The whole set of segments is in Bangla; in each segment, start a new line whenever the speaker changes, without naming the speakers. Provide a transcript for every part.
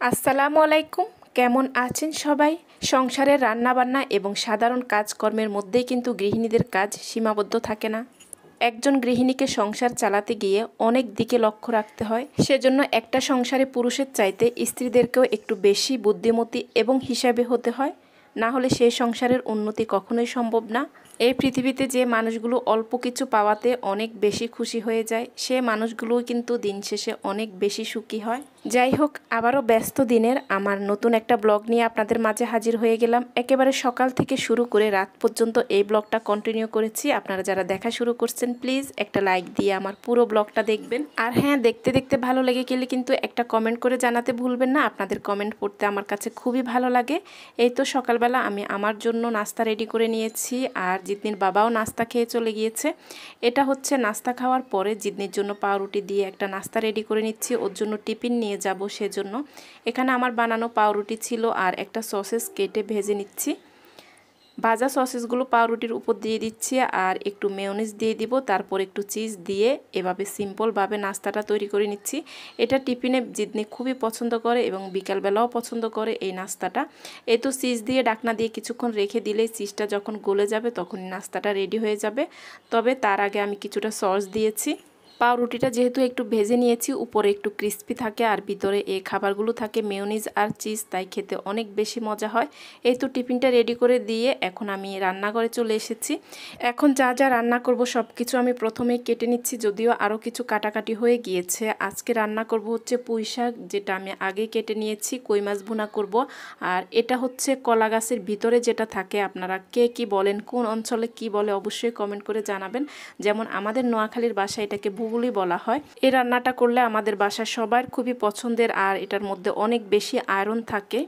আসসালামু আলাইকুম। কেমন আছেন সবাই? সংসারের রান্নাবান্না এবং সাধারণ কাজকর্মের মধ্যেই কিন্তু গৃহিণীদের কাজ সীমাবদ্ধ থাকে না। একজন গৃহিণীকে সংসার চালাতে গিয়ে অনেক দিকে লক্ষ্য রাখতে হয়। সেজন্য একটা সংসারে পুরুষের চাইতে স্ত্রীদেরকেও একটু বেশি বুদ্ধিমতী এবং হিসাবে হতে হয়। না হলে সেই সংসারের উন্নতি কখনোই সম্ভব না। এই পৃথিবীতে যে মানুষগুলো অল্প কিছু পাওয়াতে অনেক বেশি খুশি হয়ে যায়, সে মানুষগুলোও কিন্তু দিন শেষে অনেক বেশি সুখী হয়। যাই হোক, আবারও ব্যস্ত দিনের আমার নতুন একটা ব্লগ নিয়ে আপনাদের মাঝে হাজির হয়ে গেলাম। একেবারে সকাল থেকে শুরু করে রাত পর্যন্ত এই ব্লগটা কন্টিনিউ করেছি। আপনারা যারা দেখা শুরু করছেন প্লিজ একটা লাইক দিয়ে আমার পুরো ব্লগটা দেখবেন। আর হ্যাঁ দেখতে দেখতে ভালো লেগে গেলে কিন্তু একটা কমেন্ট করে জানাতে ভুলবেন না। আপনাদের কমেন্ট পড়তে আমার কাছে খুবই ভালো লাগে। এই তো সকালবেলা আমি আমার জন্য নাস্তা রেডি করে নিয়েছি। আর জিতনির বাবাও নাস্তা খেয়ে চলে গিয়েছে। এটা হচ্ছে নাস্তা খাওয়ার পরে জিতনির জন্য পাউরুটি দিয়ে একটা নাস্তা রেডি করে নিচ্ছি। ওর জন্য টিফিন নিয়ে যাব সেজন্য। এখানে আমার বানানো পাউরুটি ছিল আর একটা সসেস কেটে ভেজে নিচ্ছি। ভাজা সসেসগুলো পাউরুটির উপর দিয়ে দিচ্ছি আর একটু মেয়নিজ দিয়ে দিব, তারপর একটু চিজ দিয়ে এভাবে সিম্পলভাবে নাস্তাটা তৈরি করে নিচ্ছি। এটা টিফিনে জিদনি খুবই পছন্দ করে এবং বিকালবেলাও পছন্দ করে এই নাস্তাটা। এই তো চিজ দিয়ে ডাকনা দিয়ে কিছুক্ষণ রেখে দিলেই চিজটা যখন গলে যাবে তখনই নাস্তাটা রেডি হয়ে যাবে। তবে তার আগে আমি কিছুটা সস দিয়েছি। পাউরুটিটা যেহেতু একটু ভেজে নিয়েছি, উপরে একটু ক্রিস্পি থাকে আর ভিতরে এই খাবারগুলো থাকে মেয়নিজ আর চিজ তাই খেতে অনেক বেশি মজা হয়। এই তো টিফিনটা রেডি করে দিয়ে এখন আমি রান্নাঘরে চলে এসেছি। এখন যা যা রান্না করব সব কিছু আমি প্রথমেই কেটে নিচ্ছি, যদিও আরও কিছু কাটাকাটি হয়ে গিয়েছে। আজকে রান্না করব হচ্ছে পুঁই শাক, যেটা আমি আগে কেটে নিয়েছি, কই মাছ ভুনা করব। আর এটা হচ্ছে কলা গাছের ভিতরে যেটা থাকে, আপনারা কে কি বলেন, কোন অঞ্চলে কি বলে অবশ্যই কমেন্ট করে জানাবেন। যেমন আমাদের নোয়াখালীর বাসায় এটাকে ভূগুলি বলা হয়। এই রান্নাটা করলে আমাদের বাসায় সবার খুবই পছন্দের আর এটার মধ্যে অনেক বেশি আয়রন থাকে।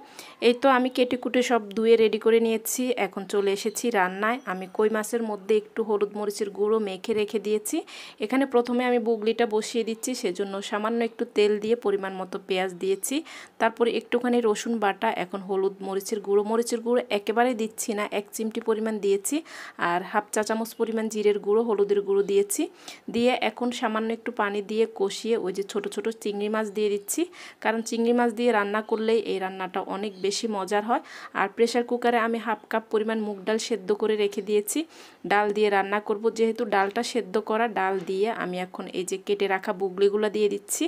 এই তো আমি কেটে কুটে সব ধুয়ে রেডি করে নিয়েছি। এখন চলে এসেছি রান্নায়। আমি কই মাছের মধ্যে একটু হলুদ মরিচের গুঁড়ো মেখে রেখে দিয়েছি। এখানে প্রথমে আমি বুগলিটা বসিয়ে দিচ্ছি। সেজন্য সামান্য একটু তেল দিয়ে পরিমাণ মতো পেঁয়াজ দিয়েছি। তারপরে একটুখানি রসুন বাটা, এখন হলুদ মরিচের গুঁড়ো। মরিচের গুঁড়ো একেবারে দিচ্ছি না, এক চিমটি পরিমাণ দিয়েছি। আর হাফ চা চামচ পরিমাণ জিরের গুঁড়ো, হলুদের গুঁড়ো দিয়েছি। দিয়ে এখন সামান্য একটু পানি দিয়ে কষিয়ে ওই যে ছোট ছোট চিংড়ি মাছ দিয়ে দিচ্ছি। কারণ চিংড়ি মাছ দিয়ে রান্না করলেই এই রান্নাটা অনেক বেশি মজার হয়। আর প্রেশার কুকারে আমি হাফ কাপ পরিমাণ মুগ ডাল সেদ্ধ করে রেখে দিয়েছি। ডাল দিয়ে রান্না করব, যেহেতু ডালটা সেদ্ধ করা, ডাল দিয়ে আমি এখন এই যে কেটে রাখা বুগলিগুলো দিয়ে দিচ্ছি।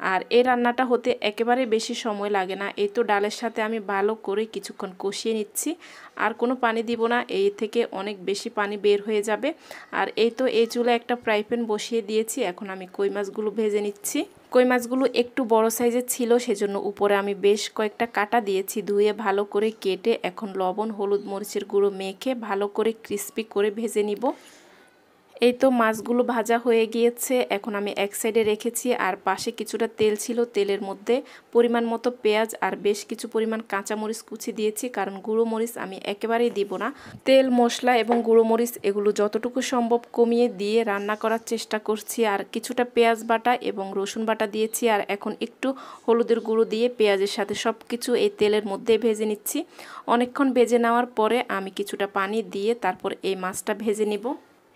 আর এই রান্নাটা হতে একেবারে বেশি সময় লাগে না। এই তো ডালের সাথে আমি ভালো করে কিছুক্ষণ কষিয়ে নিচ্ছি। আর কোনো পানি দিব না, এই থেকে অনেক বেশি পানি বের হয়ে যাবে। আর এই তো এই চুলে একটা ফ্রাই প্যান বসিয়ে দিয়েছি, এখন আমি কই মাছগুলো ভেজে নিচ্ছি। কই মাছগুলো একটু বড় সাইজের ছিল, সেজন্য উপরে আমি বেশ কয়েকটা কাটা দিয়েছি, ধুয়ে ভালো করে কেটে এখন লবণ, হলুদ মরিচের গুঁড়ো মেখে ভালো করে ক্রিস্পি করে ভেজে নিব। এই তো মাছগুলো ভাজা হয়ে গিয়েছে, এখন আমি এক সাইডে রেখেছি, আর পাশে কিছুটা তেল ছিল, তেলের মধ্যে পরিমাণ মতো পেঁয়াজ আর বেশ কিছু পরিমাণ কাঁচামরিচ কুচি দিয়েছি, কারণ গুঁড়ো মরিচ আমি একেবারেই দিব না। তেল, মশলা এবং গুঁড়ো মরিচ এগুলো যতটুকু সম্ভব কমিয়ে দিয়ে রান্না করার চেষ্টা করছি, আর কিছুটা পেঁয়াজ বাটা এবং রসুন বাটা দিয়েছি, আর এখন একটু হলুদের গুঁড়ো দিয়ে পেঁয়াজের সাথে সব কিছু এই তেলের মধ্যে ভেজে নিচ্ছি। অনেকক্ষণ ভেজে নেওয়ার পরে আমি কিছুটা পানি দিয়ে তারপর এই মাছটা ভেজে নিব।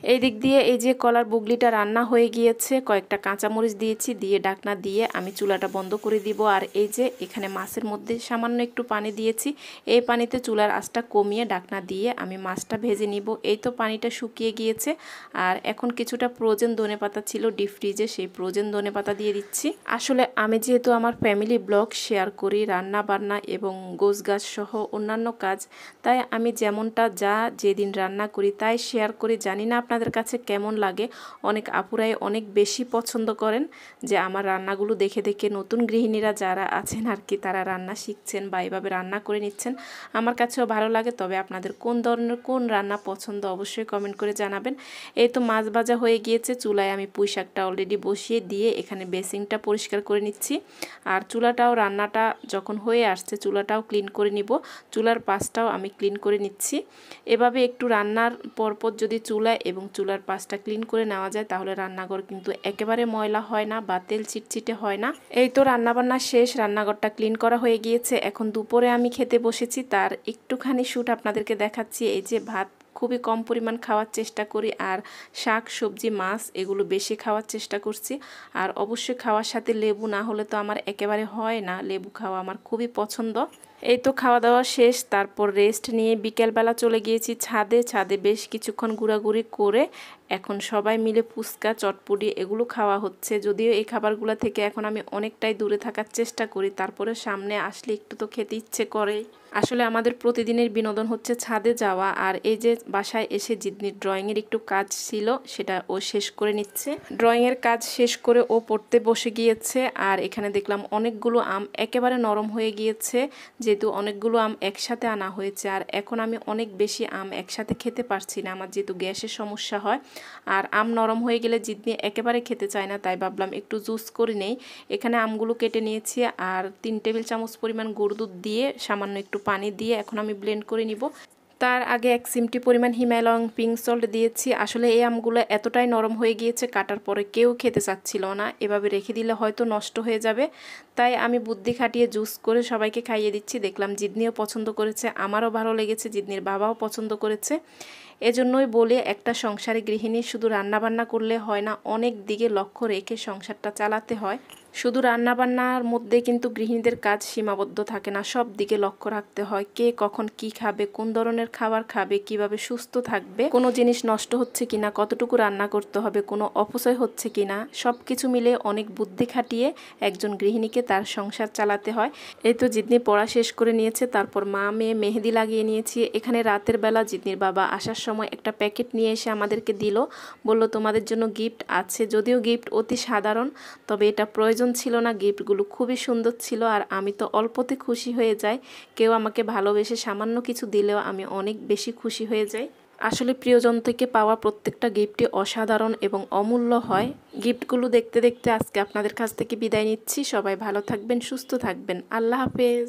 এই দিক দিয়ে এই যে কলার বুগলিটা রান্না হয়ে গিয়েছে, কয়েকটা কাঁচামরিচ দিয়েছি, দিয়ে ডাকনা দিয়ে আমি চুলাটা বন্ধ করে দিব। আর এই যে এখানে মাছের মধ্যে সামান্য একটু পানি দিয়েছি, এই পানিতে চুলার আঁচটা কমিয়ে ডাকনা দিয়ে আমি মাছটা ভেজে নিব। এই তো পানিটা শুকিয়ে গিয়েছে। আর এখন কিছুটা প্রোজেন ধনে পাতা ছিল ডিপ ফ্রিজে, সেই প্রোজেন ধনে পাতা দিয়ে দিচ্ছি। আসলে আমি যেহেতু আমার ফ্যামিলি ব্লগ শেয়ার করি রান্না বান্না এবং গোছ গাছ সহ অন্যান্য কাজ, তাই আমি যেমনটা যা যেদিন রান্না করি তাই শেয়ার করি। জানি না আপনাদের কাছে কেমন লাগে? অনেক আপুরাই অনেক বেশি পছন্দ করেন যে আমার রান্নাগুলো দেখে দেখে নতুন গৃহিণীরা যারা আছেন আর কি তারা রান্না শিখছেন বা এভাবে রান্না করে নিচ্ছেন। আমার কাছেও ভালো লাগে, তবে আপনাদের কোন ধরনের কোন রান্না পছন্দ অবশ্যই কমেন্ট করে জানাবেন। এই তো মাছ ভাজা হয়ে গিয়েছে, চুলায় আমি পুঁই শাকটা অলরেডি বসিয়ে দিয়ে এখানে বেসিংটা পরিষ্কার করে নিচ্ছি। আর চুলাটাও, রান্নাটা যখন হয়ে আসছে, চুলাটাও ক্লিন করে নিব। চুলার পাশটাও আমি ক্লিন করে নিচ্ছি। এভাবে একটু রান্নার পরপর যদি চুলা এবং এবং চুলার পাশটা ক্লিন করে নেওয়া যায়, তাহলে রান্নাঘর কিন্তু একেবারে ময়লা হয় না বা তেল চিটচিটে হয় না। এই তো রান্নাবান্না শেষ, রান্নাঘরটা ক্লিন করা হয়ে গিয়েছে। এখন দুপুরে আমি খেতে বসেছি, তার একটুখানি শ্যুট আপনাদেরকে দেখাচ্ছি। এই যে ভাত খুবই কম পরিমাণ খাওয়ার চেষ্টা করি, আর শাক, সবজি, মাছ এগুলো বেশি খাওয়ার চেষ্টা করছি। আর অবশ্যই খাওয়ার সাথে লেবু না হলে তো আমার একেবারে হয় না। লেবু খাওয়া আমার খুবই পছন্দ। এই তো খাওয়া দাওয়া শেষ, তারপর রেস্ট নিয়ে বিকেলবেলা চলে গিয়েছি ছাদে। ছাদে বেশ কিছুক্ষণ ঘোরাঘুরি করে এখন সবাই মিলে ফুচকা, চটপুটি এগুলো খাওয়া হচ্ছে। যদিও এই খাবারগুলো থেকে এখন আমি অনেকটাই দূরে থাকার চেষ্টা করি, তারপরে সামনে আসলে একটু তো খেতে ইচ্ছে করে। আসলে আমাদের প্রতিদিনের বিনোদন হচ্ছে ছাদে যাওয়া, আর এই যে বাসায় এসে জিদনির ড্রয়িংয়ের একটু কাজ ছিল, সেটা ও শেষ করে নিচ্ছে। ড্রয়িংয়ের কাজ শেষ করে ও পড়তে বসে গিয়েছে, আর এখানে দেখলাম অনেকগুলো আম একেবারে নরম হয়ে গিয়েছে, যেহেতু অনেকগুলো আম একসাথে আনা হয়েছে। আর এখন আমি অনেক বেশি আম একসাথে খেতে পারছি না, আমার যেহেতু গ্যাসের সমস্যা হয় আর আম নরম হয়ে গেলে জিদনি একেবারে খেতে চায় না, তাই ভাবলাম একটু জুস করে নেই। এখানে আমগুলো কেটে নিয়েছি আর তিন টেবিল চামচ পরিমাণ গুঁড়ো দুধ দিয়ে সামান্য একটু পানি দিয়ে এখন আমি ব্লেন্ড করে নিব। তার আগে এক সিমটি পরিমাণ হিমালয়ং পিঙ্ক সল্ট দিয়েছি। আসলে এই আমগুলো এতটাই নরম হয়ে গিয়েছে, কাটার পরে কেউ খেতে চাচ্ছিল না। এভাবে রেখে দিলে হয়তো নষ্ট হয়ে যাবে। তাই আমি বুদ্ধি খাটিয়ে জুস করে সবাইকে খাইয়ে দিচ্ছি। দেখলাম জিদনিও পছন্দ করেছে, আমারও ভালো লেগেছে জিদনির বাবাও পছন্দ করেছে। এজন্যই বলে একটা সংসারে গৃহিণী শুধু রান্নাবান্না করলে হয় না, অনেক দিকে লক্ষ্য রেখে সংসারটা চালাতে হয়। শুধু রান্নাবান্নার মধ্যে কিন্তু গৃহিণীদের কাজ সীমাবদ্ধ থাকে না। সব দিকে লক্ষ্য রাখতে হয় কে কখন কি খাবে, কোন ধরনের খাবার খাবে, কীভাবে সুস্থ থাকবে, কোনো জিনিস নষ্ট হচ্ছে কিনা, কতটুকু রান্না করতে হবে, কোনো অপচয় হচ্ছে কিনা, সব কিছু মিলে অনেক বুদ্ধি খাটিয়ে একজন গৃহিণীকে তার সংসার চালাতে হয়। এই তো জিদনি পড়া শেষ করে নিয়েছে, তারপর মা, মেয়ে, মেহেদি লাগিয়ে নিয়েছি। এখানে রাতের বেলা জিদনির বাবা আসার সময় একটা প্যাকেট নিয়ে এসে আমাদেরকে দিল, বলল, তোমাদের জন্য গিফট আছে। যদিও গিফট অতি সাধারণ, তবে এটা প্রয়োজন প্রয়োজন ছিল না, গিফটগুলো খুবই সুন্দর ছিল আর আমি তো অল্পতে খুশি হয়ে যাই। কেউ আমাকে ভালোবেসে সামান্য কিছু দিলেও আমি অনেক বেশি খুশি হয়ে যাই। আসলে প্রিয়জন থেকে পাওয়া প্রত্যেকটা গিফটই অসাধারণ এবং অমূল্য হয়। গিফটগুলো দেখতে দেখতে আজকে আপনাদের কাছ থেকে বিদায় নিচ্ছি। সবাই ভালো থাকবেন, সুস্থ থাকবেন। আল্লাহ হাফেজ।